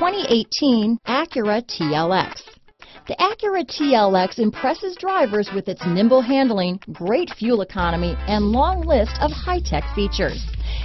2018 Acura TLX. The Acura TLX impresses drivers with its nimble handling, great fuel economy, and long list of high-tech features.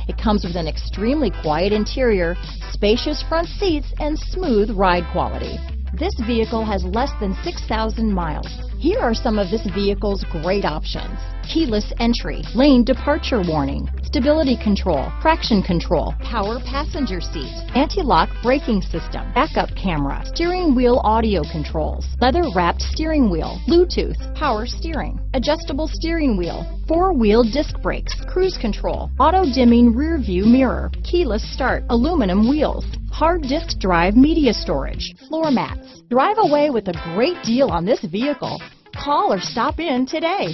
It comes with an extremely quiet interior, spacious front seats, and smooth ride quality. This vehicle has less than 6,000 miles. Here are some of this vehicle's great options. Keyless entry, lane departure warning, stability control, traction control, power passenger seat, anti-lock braking system, backup camera, steering wheel audio controls, leather wrapped steering wheel, Bluetooth, power steering, adjustable steering wheel, four wheel disc brakes, cruise control, auto dimming rear view mirror, keyless start, aluminum wheels, hard disk drive media storage, floor mats. Drive away with a great deal on this vehicle. Call or stop in today.